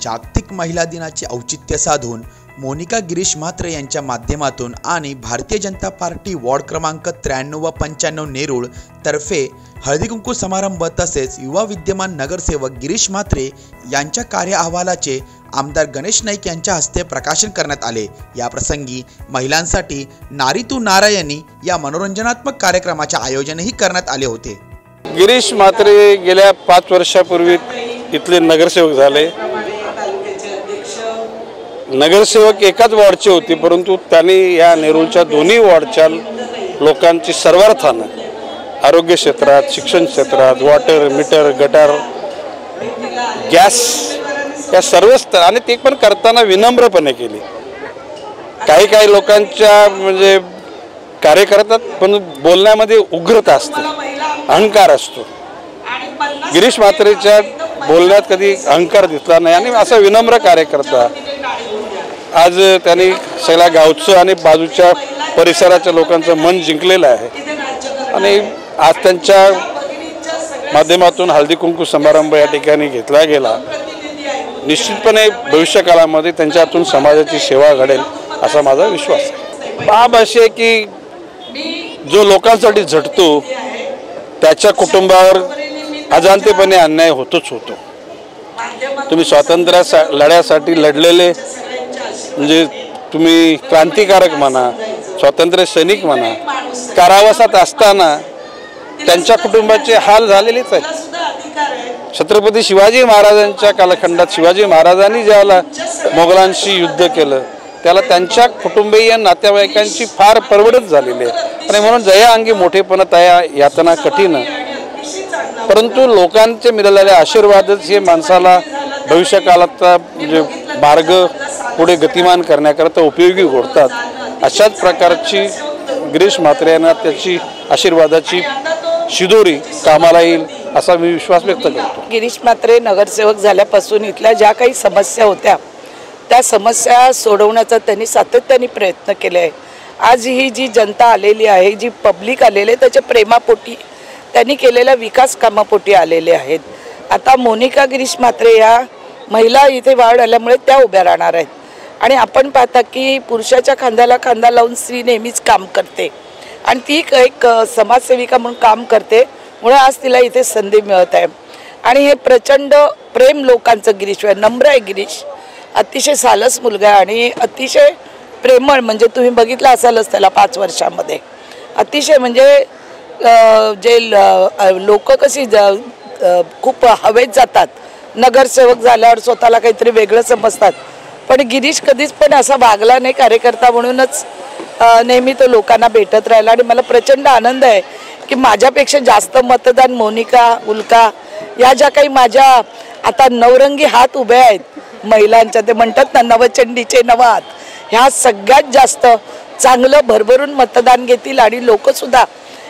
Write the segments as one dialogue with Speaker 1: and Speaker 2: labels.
Speaker 1: जागतिक महिला दिनाचे औचित्य साधून मोनिका गिरीश म्हात्रे यांच्या माध्यमातून आणि भारतीय जनता पार्टी वॉर्ड क्रमांक त्र्याण्णव व पंच्याण्णव नेरूळ तर्फे हळदीकुंकू समारंभ तसेच युवा विद्यमान नगरसेवक गिरीश म्हात्रे यांच्या कार्य अहवालाचे आमदार गणेश नाईक यांच्या हस्ते प्रकाशन करण्यात आले. या प्रसंगी महिलांसाठी नारी तू नारायणी या मनोरंजनात्मक कार्यक्रमाचे आयोजनही करण्यात आले होते.
Speaker 2: गिरीश म्हात्रे गेल्या पाच वर्षापूर्वी इथले नगरसेवक झाले. नगरसेवक एकाच वॉर्डचे होते परंतु त्यांनी या नेरूळच्या दोन्ही वॉर्डच्या लोकांची सर्वार्थानं आरोग्य क्षेत्रात शिक्षण क्षेत्रात वॉटर मीटर गटार गॅस या सर्वच आणि ते पण करताना विनम्रपणे केली. काही काही लोकांच्या म्हणजे कार्य करतात पण बोलण्यामध्ये उग्रता असते अहंकार असतो. गिरीश म्हात्रेच्या बोलण्यात कधी अहंकार दिसला नाही आणि असा विनम्र कार्यकर्ता आज त्यांनी सगळ्या गावचं आणि बाजूच्या परिसराच्या लोकांचं मन जिंकलेलं आहे. आणि आज त्यांच्या माध्यमातून हळदी कुंकू समारंभ या ठिकाणी घेतला गेला. निश्चितपणे भविष्यकाळामध्ये त्यांच्यातून समाजाची सेवा घडेल असा माझा विश्वास आहे. बाब अशी आहे की जो लोकांसाठी झटतो त्याच्या कुटुंबावर अजाणतेपणे अन्याय होतोच होतो. तुम्ही स्वातंत्र्या लढ्यासाठी लढलेले म्हणजे तुम्ही क्रांतिकारक म्हणा स्वातंत्र्य सैनिक म्हणा कारावासात असताना त्यांच्या कुटुंबाचे हाल झालेलेच आहेत. छत्रपती शिवाजी महाराजांच्या कालखंडात शिवाजी महाराजांनी ज्याला मोगलांशी युद्ध केलं त्याला त्यांच्या कुटुंबीय नातेवाईकांची फार परवडत झालेली आहे. आणि म्हणून जया अंगी मोठेपणा तया यातना कठीण परंतु लोकांचे मिळालेले आशीर्वादच हे माणसाला भविष्यकाळाचा म्हणजे मार्ग पुढे गतिमान करण्याकरता उपयोगी घडतात. अशाच प्रकारची गिरीश म्हात्रे यांना त्याची आशीर्वादाची शिदोरी कामाला येईल असा मी विश्वास व्यक्त करतो.
Speaker 3: गिरीश म्हात्रे नगरसेवक झाल्यापासून इथल्या ज्या काही समस्या होत्या त्या समस्या सोडवण्याचा त्यांनी सातत्याने प्रयत्न केले आहे. आज ही जी जनता आलेली आहे जी पब्लिक आलेली आहे त्याच्या प्रेमापोटी त्यांनी केलेल्या विकास कामापोटी आलेले आहेत. आता मोनिका गिरीश म्हात्रे या महिला इथे वाढ आल्यामुळे त्या उभ्या राहणार आहेत. आणि आपण पाहता की पुरुषाच्या खांद्याला खांदा लावून स्त्री नेहमीच काम करते. आणि ती एक समाजसेविका म्हणून काम करते. मुळे आज तिला इथे संधी मिळत आहे. आणि हे प्रचंड प्रेम लोकांचं गिरीश आहे. नम्र आहे गिरीश. अतिशय सालस मुलगा आहे आणि अतिशय प्रेमळ. म्हणजे तुम्ही बघितलं असालच त्याला पाच वर्षामध्ये. अतिशय म्हणजे जे लोक कशी खूप हवेत जातात. नगरसेवक झाल्यावर स्वतःला काहीतरी वेगळं समजतात. पण गिरीश कधीच पण असा वागला नाही कार्यकर्ता म्हणूनच नेहमी तो लोकांना भेटत राहिला. आणि मला प्रचंड आनंद आहे की माझ्यापेक्षा जास्त मतदान मोनिका उल्का या ज्या काही माझ्या आता नवरंगी हात उभे आहेत महिलांच्या ते म्हणतात ना नवचंडीचे नवात ह्या सगळ्यात जास्त चांगलं भरभरून मतदान घेतील आणि लोकसुद्धा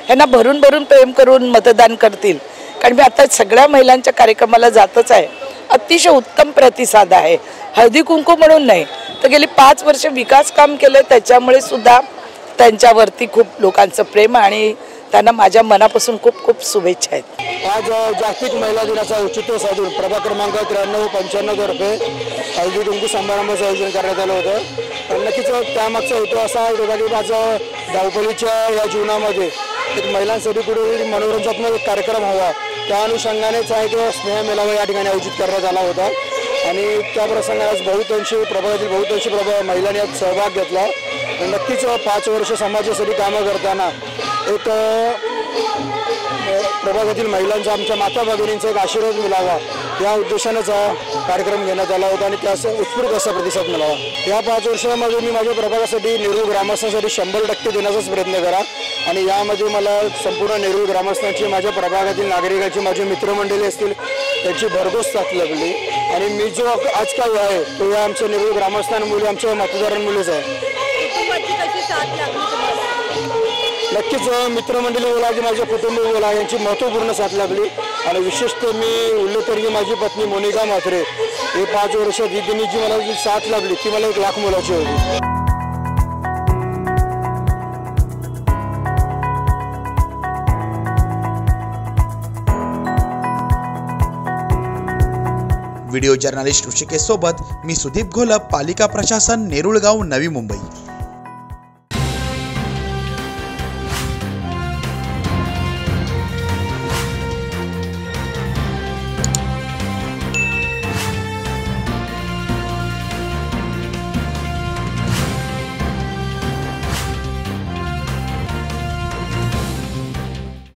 Speaker 3: ह्यांना भरून भरून प्रेम करून मतदान करतील. कारण मी आता सगळ्या महिलांच्या कार्यक्रमाला जातच आहे. अतिशय उत्तम प्रतिसाद आहे. हळदी कुंकू म्हणून नाही तर गेली पाच वर्ष विकास काम केलं त्याच्यामुळे सुद्धा त्यांच्यावरती खूप लोकांचं प्रेम आणि त्यांना माझ्या मनापासून खूप खूप शुभेच्छा आहेत.
Speaker 4: आज जागतिक महिला दिनाचा औचित्य साधून प्रभा क्रमांक त्र्याण्णव पंच्याण्णव तर्फे हळदी कुंकू समारंभाचं आयोजन करण्यात आलं होतं. नक्कीच त्यामागचा हेतू असा होता की माझं धावपळीच्या या जीवनामध्ये एक महिलांसाठी कुठेतरी मनोरंजनात्मक कार्यक्रम हवा. त्या अनुषंगानेच आहे तो स्नेह मेळावा या ठिकाणी आयोजित करण्यात आला होता. आणि त्या प्रसंगाने आज बहुतांशी प्रभागातील बहुतांशी प्रभा महिलांनी यात सहभाग घेतला. नक्कीच पाच वर्ष समाजासाठी कामं करताना एक म्हणजे प्रभागातील महिलांचा आमच्या माता भगिनींचा एक आशीर्वाद मिळावा. या उद्देशानेच हा कार्यक्रम घेण्यात आला होता आणि त्यास उत्स्फूर्त असा प्रतिसाद मिळावा. या पाच वर्षामध्ये मी माझ्या प्रभागासाठी नेहरू ग्रामस्थांसाठी शंभर टक्के देण्याचाच प्रयत्न करा. आणि यामध्ये मला संपूर्ण नेहरू ग्रामस्थांची माझ्या प्रभागातील नागरिकांची माझी मित्रमंडळी असतील त्यांची भरघोस साथ लागली. आणि मी जो आज काय आहे तो या आमच्या नेहरू ग्रामस्थांमुळे आमच्या मतदारांमुळेच आहे. नक्कीच मित्रमंडळी बोला की माझ्या कुटुंब बोला यांची महत्त्वपूर्ण साथ लागली. आणि विशेषतः मी उल्लेख की माझी पत्नी मोनिका म्हात्रे. हे पाच वर्षात दिदीनी जी मला जी साथ लागली ती मला एक लाख मुलाची होती.
Speaker 1: व्हिडिओ जर्नलिस्ट ऋषिकेश सोबत मी सुदीप घोलप पालिका प्रशासन नेरुळगाव नवी मुंबई.